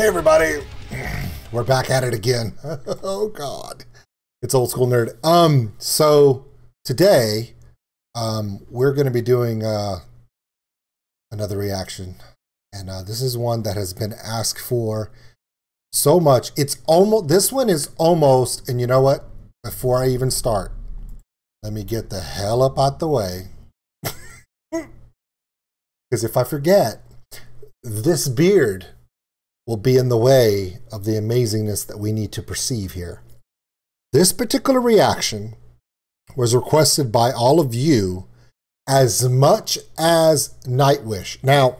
Hey, everybody. We're back at it again. oh, God. It's old school nerd. Um, so today, um, we're going to be doing uh, another reaction. And uh, this is one that has been asked for so much. It's almost, this one is almost, and you know what? Before I even start, let me get the hell up out the way. Because if I forget, this beard will be in the way of the amazingness that we need to perceive here. This particular reaction was requested by all of you as much as Nightwish. Now,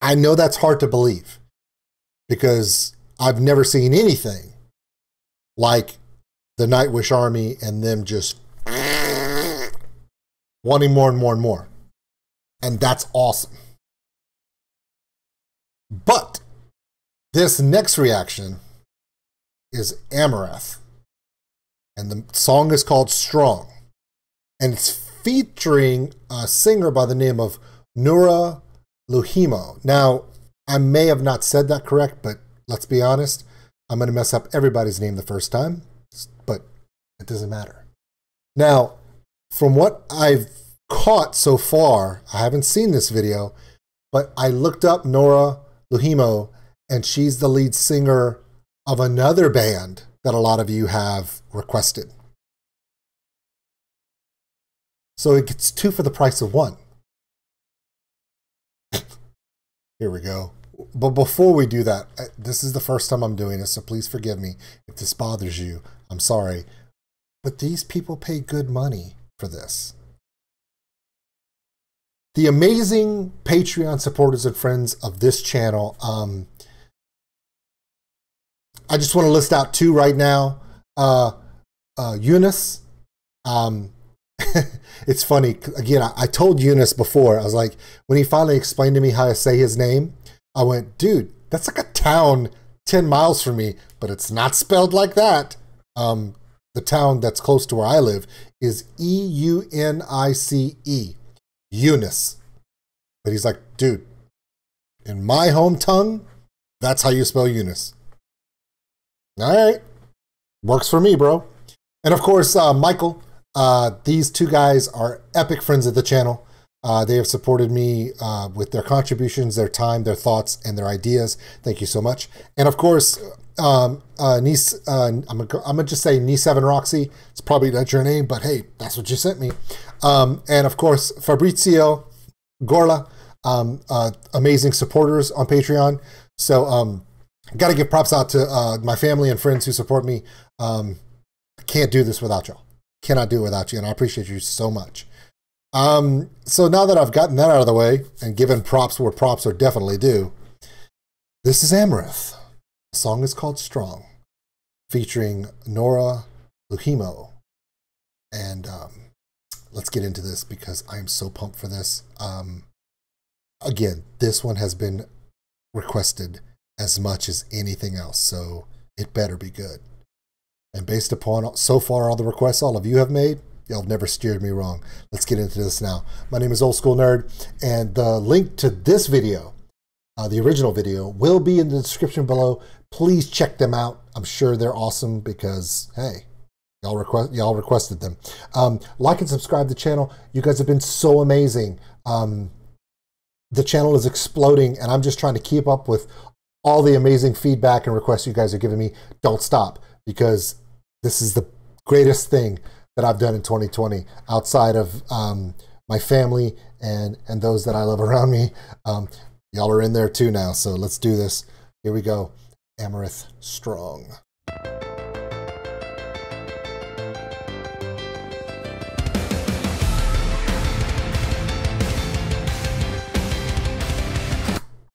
I know that's hard to believe because I've never seen anything like the Nightwish army and them just wanting more and more and more. And that's awesome. But this next reaction is Amaranthe. And the song is called Strong. And it's featuring a singer by the name of Noora Louhimo. Now, I may have not said that correct, but let's be honest. I'm going to mess up everybody's name the first time, but it doesn't matter. Now, from what I've caught so far, I haven't seen this video, but I looked up Noora Louhimo, and she's the lead singer of another band that a lot of you have requested. So it gets two for the price of one. Here we go. But before we do that, this is the first time I'm doing this, so please forgive me if this bothers you. I'm sorry. But these people pay good money for this. The amazing Patreon supporters and friends of this channel, um, I just want to list out two right now. Uh, uh, Eunice, um, it's funny. Again, I, I, told Eunice before, I was like, when he finally explained to me how to say his name, I went, dude, that's like a town 10 miles from me, but it's not spelled like that. Um, the town that's close to where I live is E U N I C E, Eunice. But he's like, dude, in my home tongue, that's how you spell Eunice. All right. Works for me, bro. And of course, uh, Michael. Uh, these two guys are epic friends of the channel. Uh, they have supported me uh, with their contributions, their time, their thoughts, and their ideas. Thank you so much. And of course, um, uh, niece, uh, I'm gonna, I'm gonna just say niece Seven Roxy. It's probably not your name, but hey, that's what you sent me. Um, and of course, Fabrizio Gorla, um, amazing supporters on Patreon. So, um, got to give props out to uh, my family and friends who support me. Um, can't do this without y'all. Cannot do it without you, and I appreciate you so much. Um, so now that I've gotten that out of the way and given props where props are definitely due, this is Amaranthe. The song is called Strong, featuring Noora Louhimo. And um, let's get into this because I am so pumped for this. Um, again, this one has been requested as much as anything else, so it better be good. And based upon so far all the requests all of you have made, y'all have never steered me wrong. Let's get into this now. My name is Old School Nerd, and the link to this video, uh, the original video, will be in the description below. Please check them out. I'm sure they're awesome because, hey, y'all request y'all requested them. Um, like and subscribe to the channel. You guys have been so amazing. Um, the channel is exploding, and I'm just trying to keep up with all the amazing feedback and requests you guys are giving me. Don't stop because this is the greatest thing that I've done in 2020 outside of um, my family and and those that I love around me. Um, y'all are in there too now, so let's do this. Here we go. Amaranthe Strong.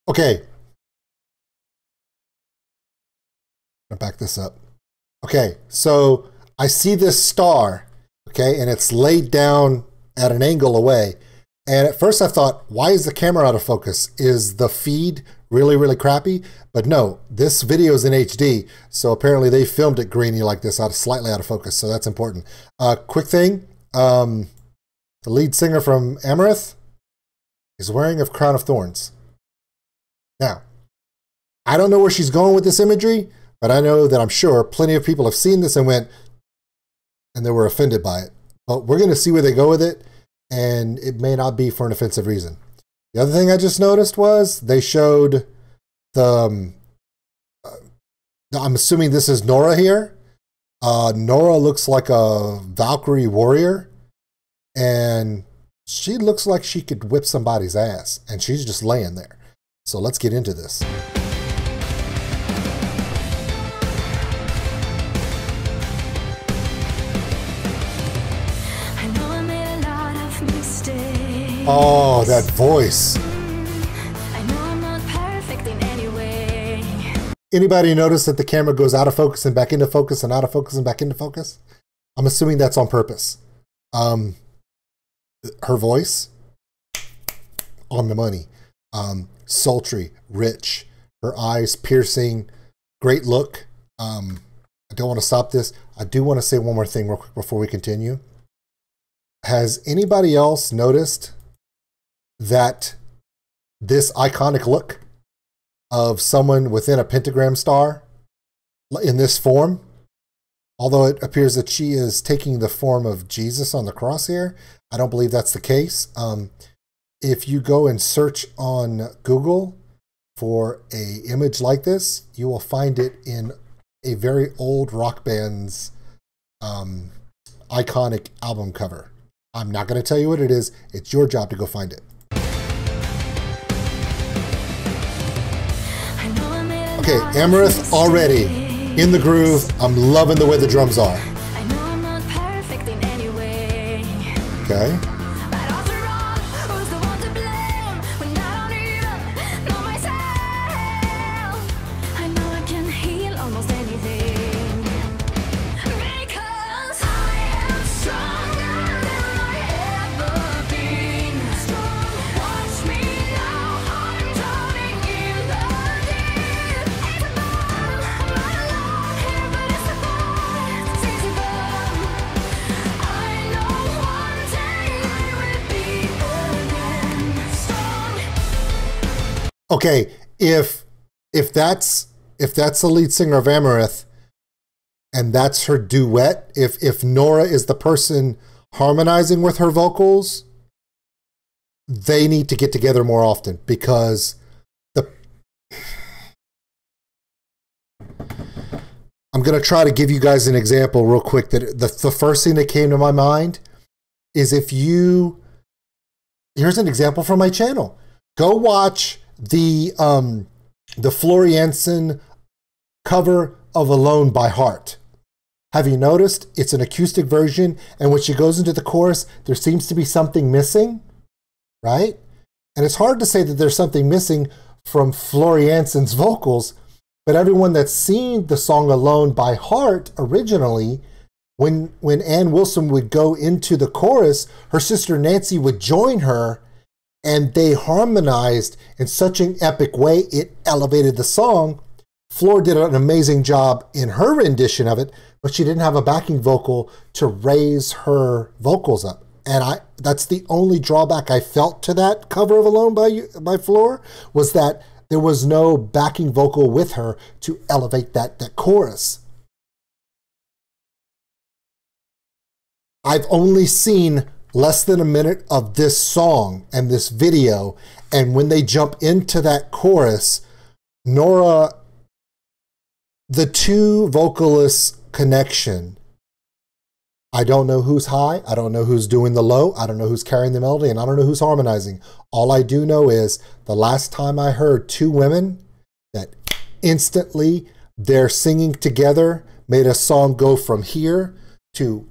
Okay. I'm gonna back this up. Okay, so I see this star, okay, and it's laid down at an angle away. And at first I thought, why is the camera out of focus? Is the feed really, really crappy? But no, this video is in HD. So apparently they filmed it grainy like this, out of, slightly out of focus. So that's important. Uh, quick thing, um, the lead singer from Amaranthe is wearing a crown of thorns. Now, I don't know where she's going with this imagery, but I know that I'm sure plenty of people have seen this and went, and they were offended by it. But we're going to see where they go with it, and it may not be for an offensive reason. The other thing I just noticed was they showed the. Um, uh, I'm assuming this is Nora here. Uh, Nora looks like a Valkyrie warrior, and she looks like she could whip somebody's ass, and she's just laying there. So let's get into this. Oh, that voice. Anybody notice that the camera goes out of focus and back into focus and out of focus and back into focus? I'm assuming that's on purpose. Um, her voice on the money. Um, sultry, rich, her eyes piercing, great look. Um, I don't want to stop this. I do want to say one more thing real quick before we continue. Has anybody else noticed that this iconic look of someone within a pentagram star in this form, although it appears that she is taking the form of Jesus on the cross here, I don't believe that's the case. Um, if you go and search on Google for a image like this, you will find it in a very old rock band's um, iconic album cover. I'm not going to tell you what it is. It's your job to go find it. Okay, Amaranthe already in the groove. I'm loving the way the drums are. Okay. Okay, if if that's if that's the lead singer of Amaranthe and that's her duet, if if Nora is the person harmonizing with her vocals, they need to get together more often because the I'm going to try to give you guys an example real quick that the, the first thing that came to my mind is if you here's an example from my channel. Go watch the um, the Floor Jansen cover of Alone by Heart. Have you noticed it's an acoustic version, and when she goes into the chorus, there seems to be something missing, right? And it's hard to say that there's something missing from Floor Jansen's vocals, but everyone that's seen the song Alone by Heart originally, when when Ann Wilson would go into the chorus, her sister Nancy would join her and they harmonized in such an epic way, it elevated the song. Floor did an amazing job in her rendition of it, but she didn't have a backing vocal to raise her vocals up. And I that's the only drawback I felt to that cover of Alone by by Floor was that there was no backing vocal with her to elevate that that chorus. I've only seen less than a minute of this song and this video. And when they jump into that chorus, Nora, the two vocalists connection. I don't know who's high. I don't know who's doing the low. I don't know who's carrying the melody, and I don't know who's harmonizing. All I do know is the last time I heard two women that instantly they're singing together made a song go from here to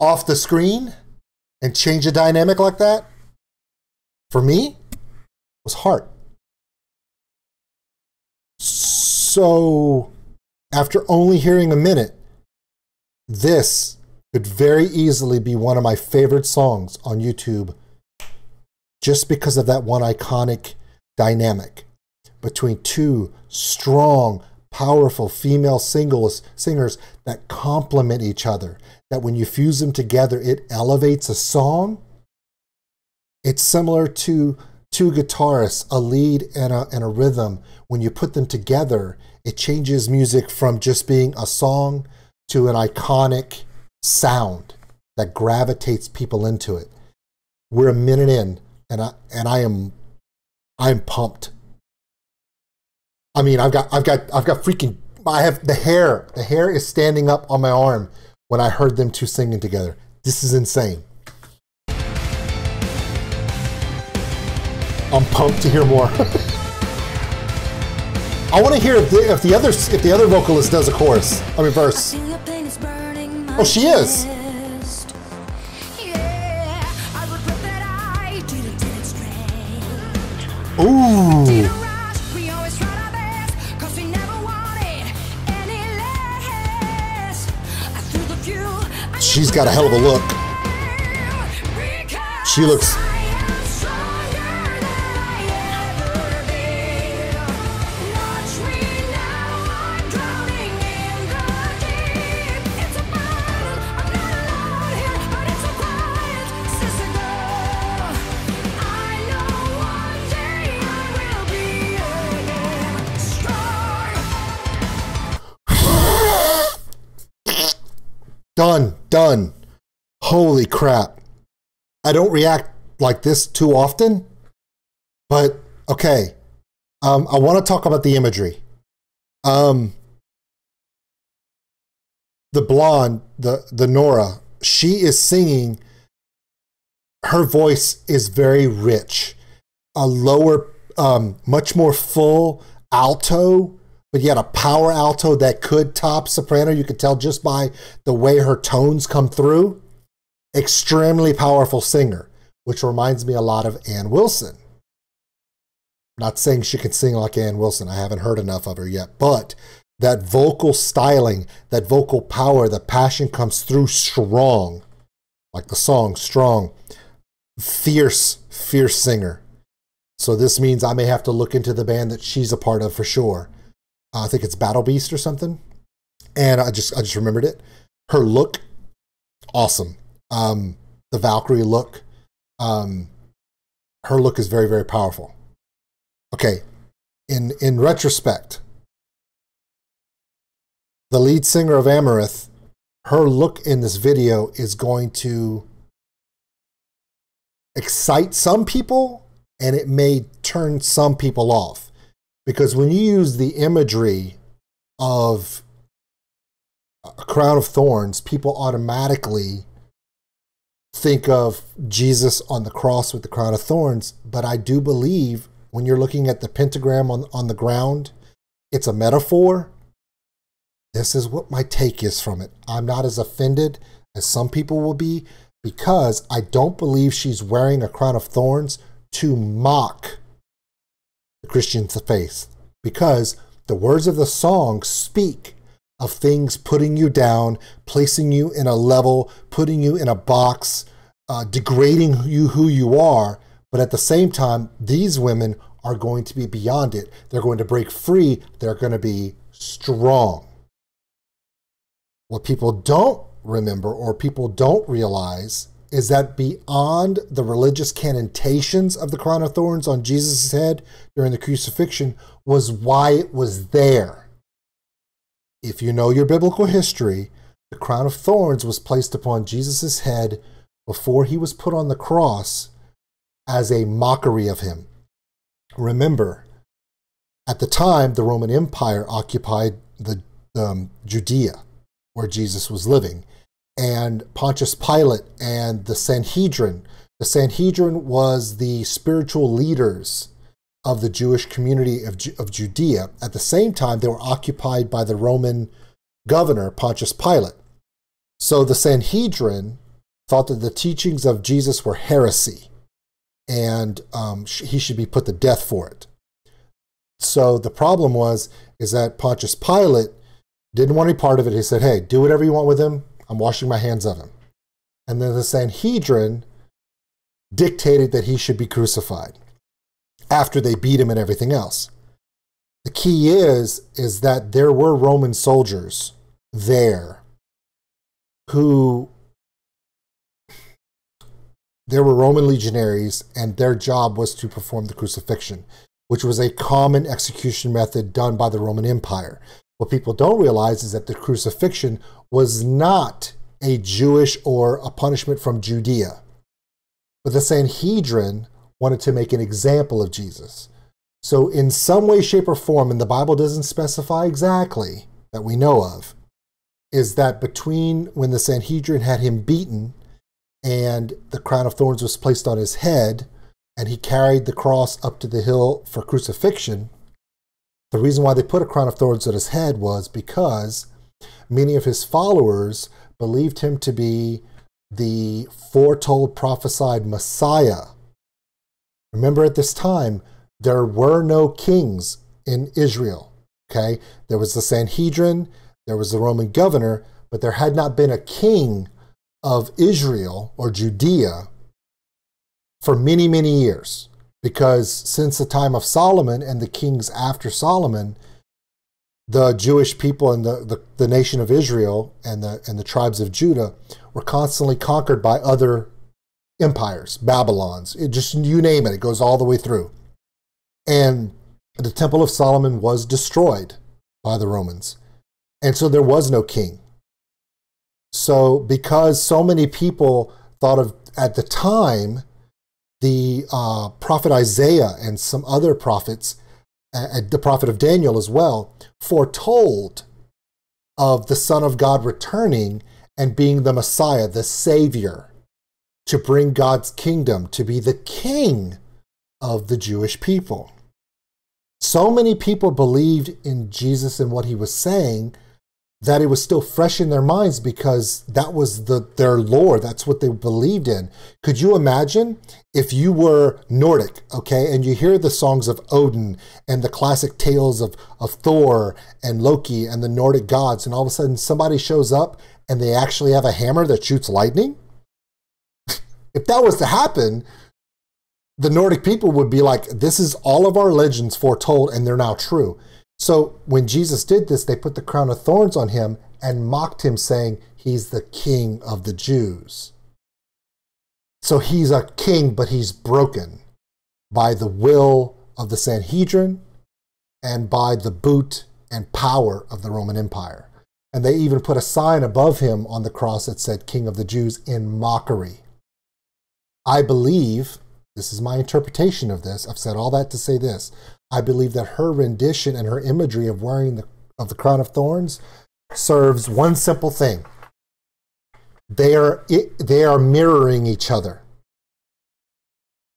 off the screen and change a dynamic like that, for me, was Heart. So, after only hearing a minute, this could very easily be one of my favorite songs on YouTube just because of that one iconic dynamic between two strong, powerful female singles, singers that complement each other that when you fuse them together, it elevates a song. It's similar to two guitarists, a lead and a, and a rhythm, when you put them together, it changes music from just being a song to an iconic sound that gravitates people into it. We're a minute in, and I and I am I'm pumped. I mean, I've got I've got I've got freaking I have the hair. The hair is standing up on my arm when I heard them two singing together. This is insane. I'm pumped to hear more. I want to hear if the, if the other if the other vocalist does a chorus. I mean verse. Oh, she is. Got a hell of a look. She looks Done, done. Holy crap. I don't react like this too often, but okay. Um, I want to talk about the imagery. Um, the blonde, the the Nora, she is singing. Her voice is very rich, a lower, um, much more full alto but yet a power alto that could top soprano. You could tell just by the way her tones come through. Extremely powerful singer, which reminds me a lot of Ann Wilson. Not saying she can sing like Ann Wilson. I haven't heard enough of her yet, but that vocal styling, that vocal power, the passion comes through strong, like the song Strong. Fierce, fierce singer. So this means I may have to look into the band that she's a part of for sure. Uh, I think it's Battle Beast or something. And I just I just remembered it. Her look, awesome. Um, the Valkyrie look, um, her look is very very powerful. Okay, in in retrospect, the lead singer of Amaranthe, her look in this video is going to excite some people and it may turn some people off. Because when you use the imagery of a crown of thorns, people automatically think of Jesus on the cross with the crown of thorns. But I do believe when you're looking at the pentagram on, on the ground, it's a metaphor. This is what my take is from it. I'm not as offended as some people will be because I don't believe she's wearing a crown of thorns to mock the Christian faith because the words of the song speak of things putting you down, placing you in a level, putting you in a box, uh, degrading you who you are. But at the same time, these women are going to be beyond it. They're going to break free. They're going to be strong. What people don't remember or people don't realize is that beyond the religious cantations of the crown of thorns on Jesus' head during the crucifixion was why it was there. If you know your biblical history, the crown of thorns was placed upon Jesus' head before he was put on the cross as a mockery of him. Remember, at the time, the Roman Empire occupied the um, Judea, where Jesus was living and Pontius Pilate and the Sanhedrin. The Sanhedrin was the spiritual leaders of the Jewish community of, of Judea. At the same time, they were occupied by the Roman governor, Pontius Pilate. So the Sanhedrin thought that the teachings of Jesus were heresy and um, he should be put to death for it. So the problem was is that Pontius Pilate didn't want any part of it. He said, "Hey, do whatever you want with him. I'm washing my hands of him. And then the Sanhedrin dictated that he should be crucified after they beat him and everything else. The key is is that there were Roman soldiers there who there were Roman legionaries, and their job was to perform the crucifixion, which was a common execution method done by the Roman Empire. What people don't realize is that the crucifixion was not a Jewish or a punishment from Judea. But the Sanhedrin wanted to make an example of Jesus. So, in some way, shape, or form, and the Bible doesn't specify exactly that we know of, is that between when the Sanhedrin had him beaten and the crown of thorns was placed on his head, and he carried the cross up to the hill for crucifixion, the reason why they put a crown of thorns on his head was because many of his followers believed him to be the foretold prophesied Messiah. Remember, at this time, there were no kings in Israel. Okay, there was the Sanhedrin, there was the Roman governor, but there had not been a king of Israel or Judea for many, many years. Because since the time of Solomon and the kings after Solomon, the Jewish people and the, the, the, nation of Israel and the, and the tribes of Judah were constantly conquered by other empires, Babylons, it just you name it, it goes all the way through. And the Temple of Solomon was destroyed by the Romans. And so there was no king. So, because so many people thought of at the time, the uh, prophet Isaiah and some other prophets the prophet of Daniel as well, foretold of the Son of God returning and being the Messiah, the Savior, to bring God's kingdom, to be the king of the Jewish people. So many people believed in Jesus and what he was saying that it was still fresh in their minds because that was the their lore. That's what they believed in. Could you imagine if you were nordic okay and you hear the songs of odin and the classic tales of, of thor and loki and the nordic gods and all of a sudden somebody shows up and they actually have a hammer that shoots lightning? If that was to happen the nordic people would be like this is all of our legends foretold and they're now true so when Jesus did this, they put the crown of thorns on him and mocked him, saying, He's the king of the Jews. So he's a king, but he's broken by the will of the Sanhedrin and by the boot and power of the Roman Empire. And they even put a sign above him on the cross that said, King of the Jews, in mockery. I believe, this is my interpretation of this, I've said all that to say this. I believe that her rendition and her imagery of wearing the of the crown of thorns serves one simple thing. They are they are mirroring each other.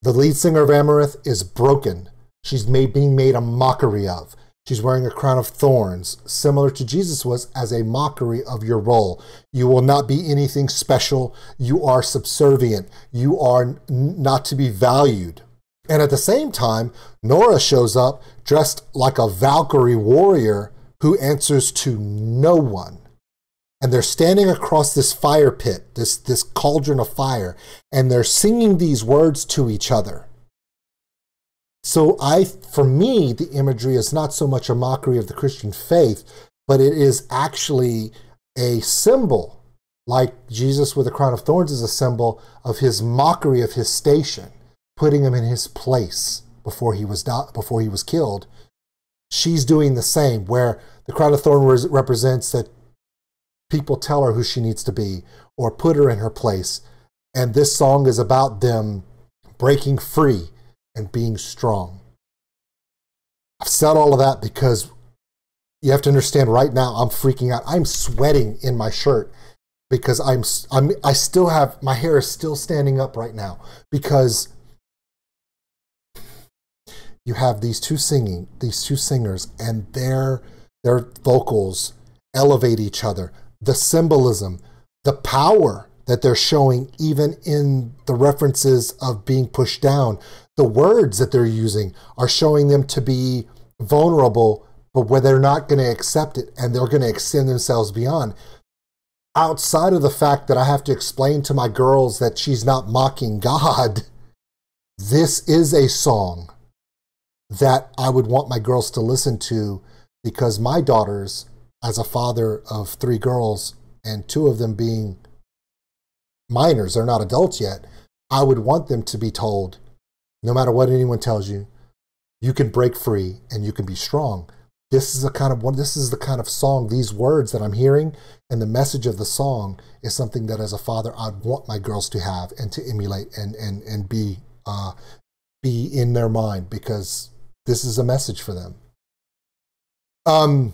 The lead singer of Amaranthe is broken. She's made, being made a mockery of. She's wearing a crown of thorns, similar to Jesus was, as a mockery of your role. You will not be anything special. You are subservient. You are not to be valued. And at the same time, Nora shows up dressed like a Valkyrie warrior who answers to no one. And they're standing across this fire pit, this, this cauldron of fire, and they're singing these words to each other. So I, for me, the imagery is not so much a mockery of the Christian faith, but it is actually a symbol, like Jesus with a crown of thorns is a symbol of his mockery of his station putting him in his place before he was before he was killed. She's doing the same, where the crown of thorns represents that people tell her who she needs to be or put her in her place. And this song is about them breaking free and being strong. I've said all of that because you have to understand right now I'm freaking out. I'm sweating in my shirt because I'm I'm I still have my hair is still standing up right now because you have these two singing, these two singers, and their their vocals elevate each other. The symbolism, the power that they're showing, even in the references of being pushed down, the words that they're using are showing them to be vulnerable, but where they're not going to accept it and they're going to extend themselves beyond. Outside of the fact that I have to explain to my girls that she's not mocking God, this is a song that I would want my girls to listen to because my daughters, as a father of three girls and two of them being minors, they're not adults yet, I would want them to be told, no matter what anyone tells you, you can break free and you can be strong. This is a kind of one. This is the kind of song. These words that I'm hearing and the message of the song is something that, as a father, I'd want my girls to have and to emulate and and and be uh, be in their mind because this is a message for them. Um,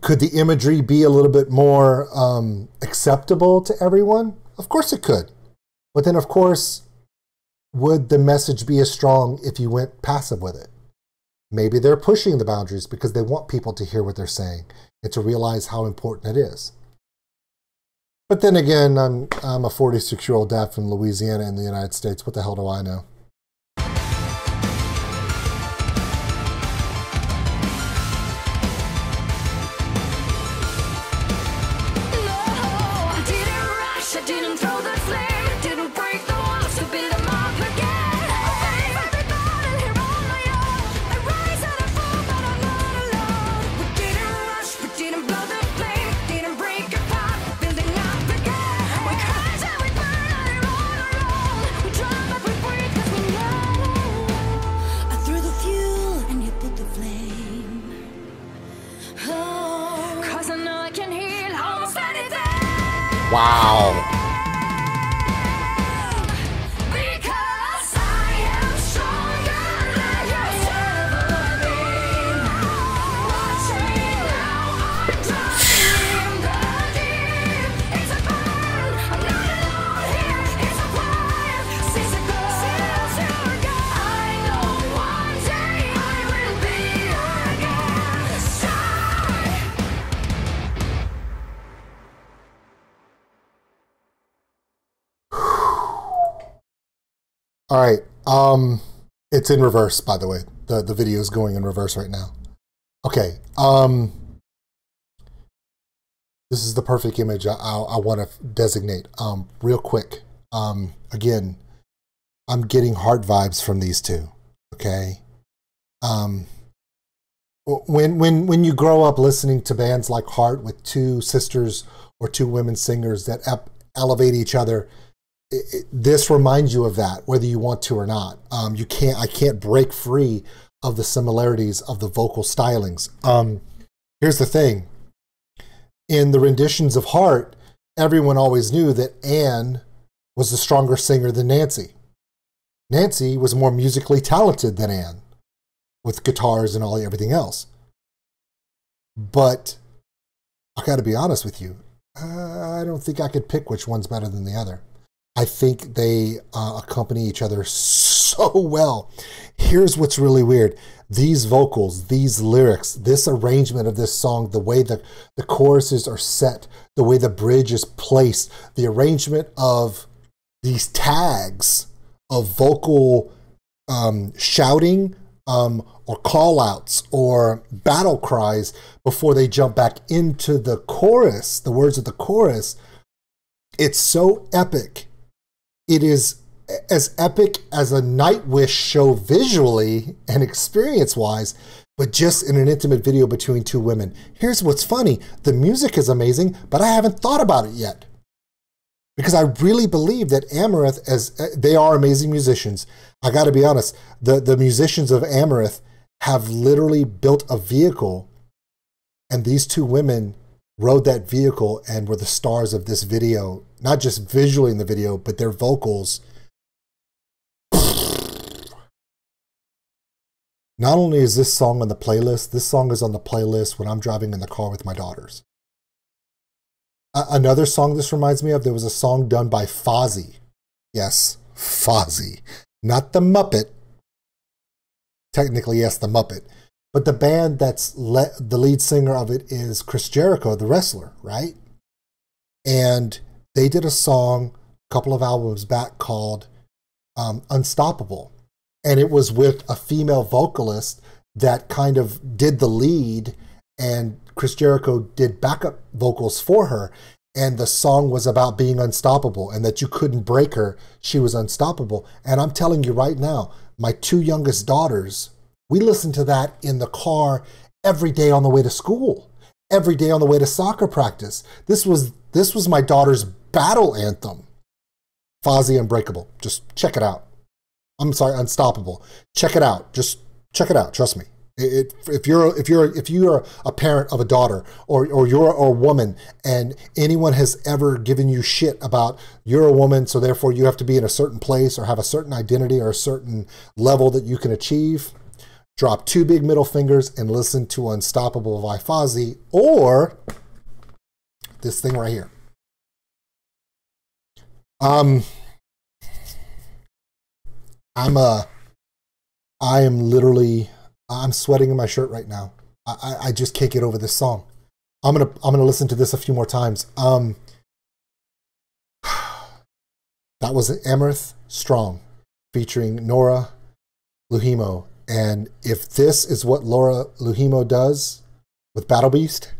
could the imagery be a little bit more um, acceptable to everyone? Of course it could. But then, of course, would the message be as strong if you went passive with it? Maybe they're pushing the boundaries because they want people to hear what they're saying and to realize how important it is. But then again, I'm, I'm a 46 year old dad from Louisiana in the United States. What the hell do I know? All right. Um, it's in reverse, by the way. The the video is going in reverse right now. Okay. Um, this is the perfect image I, I, I want to designate. Um, real quick. Um, again, I'm getting heart vibes from these two. Okay. Um, when when when you grow up listening to bands like Heart with two sisters or two women singers that elevate each other this reminds you of that, whether you want to or not. Um, you can't. I can't break free of the similarities of the vocal stylings. Um, here's the thing: in the renditions of Heart, everyone always knew that Ann was the stronger singer than Nancy. Nancy was more musically talented than Ann, with guitars and all everything else. But I got to be honest with you, I don't think I could pick which one's better than the other. I think they uh, accompany each other so well. Here's what's really weird these vocals, these lyrics, this arrangement of this song, the way the, the choruses are set, the way the bridge is placed, the arrangement of these tags of vocal um, shouting um, or call outs or battle cries before they jump back into the chorus, the words of the chorus. It's so epic it is as epic as a Nightwish show visually and experience wise, but just in an intimate video between two women. Here's what's funny the music is amazing, but I haven't thought about it yet. Because I really believe that Amaranthe, as uh, they are amazing musicians, I got to be honest, the, the musicians of Amaranthe have literally built a vehicle, and these two women rode that vehicle and were the stars of this video, not just visually in the video, but their vocals. Not only is this song on the playlist, this song is on the playlist when I'm driving in the car with my daughters. another song this reminds me of, there was a song done by Fozzy. Yes, Fozzy. Not the Muppet. Technically, yes, the Muppet. But the band that's le- the lead singer of it is Chris Jericho, the wrestler, right? And they did a song a couple of albums back called um, Unstoppable. And it was with a female vocalist that kind of did the lead, and Chris Jericho did backup vocals for her. And the song was about being unstoppable and that you couldn't break her. She was unstoppable. And I'm telling you right now, my two youngest daughters we listened to that in the car every day on the way to school, every day on the way to soccer practice. This was this was my daughter's battle anthem. Fozzy Unbreakable. Just check it out. I'm sorry, Unstoppable. Check it out. Just check it out. Trust me. It, if you're if you're if you are a parent of a daughter or or you're a woman and anyone has ever given you shit about you're a woman so therefore you have to be in a certain place or have a certain identity or a certain level that you can achieve drop two big middle fingers and listen to Unstoppable by Fozzy or this thing right here. Um I'm a I am literally I'm sweating in my shirt right now. I, I just can't get over this song. I'm gonna I'm gonna listen to this a few more times. Um, that was Amaryllis Strong featuring Noora Louhimo. And if this is what Laura Louhimo does with Battle Beast,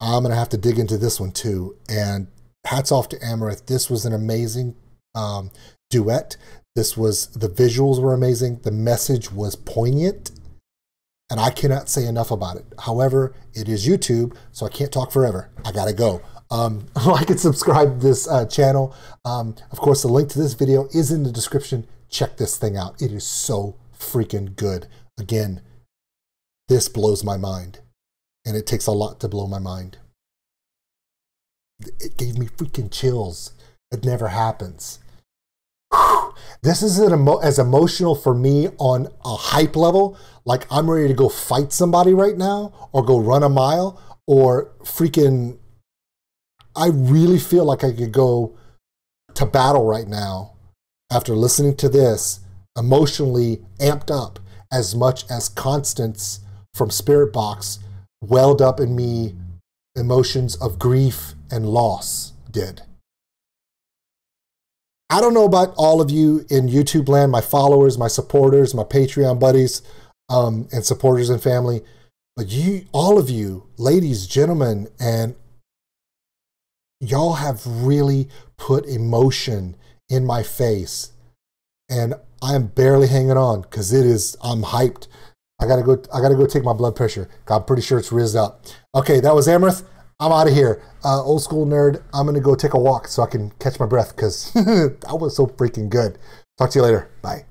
I'm gonna have to dig into this one too. And hats off to Amaryllis. This was an amazing um, duet. This was the visuals were amazing. The message was poignant. And I cannot say enough about it. However, it is YouTube, so I can't talk forever. I gotta go. Um, like and subscribe to this uh, channel. Um, of course, the link to this video is in the description. Check this thing out. It is so freaking good. Again, this blows my mind. And it takes a lot to blow my mind. It gave me freaking chills. It never happens. This isn't emo- as emotional for me on a hype level, like I'm ready to go fight somebody right now or go run a mile or freaking. I really feel like I could go to battle right now after listening to this, emotionally amped up as much as Constance from Spiritbox welled up in me emotions of grief and loss did. I don't know about all of you in YouTube land, my followers, my supporters, my Patreon buddies, um, and supporters and family, but you, all of you, ladies, gentlemen, and y'all have really put emotion in my face, and I'm barely hanging on because it is. I'm hyped. I gotta go. I gotta go take my blood pressure. I'm pretty sure it's rizzed up. Okay, that was Amaryllis. I'm out of here. Uh, old school nerd, I'm to go take a walk so I can catch my breath because that was so freaking good. Talk to you later. Bye.